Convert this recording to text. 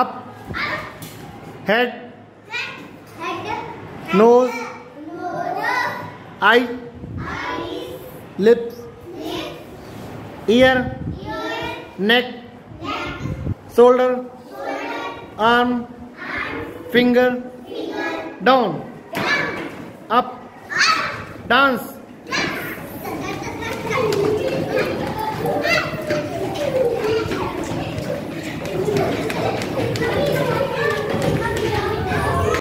up head nose eye lips ear neck shoulder arm finger down up dance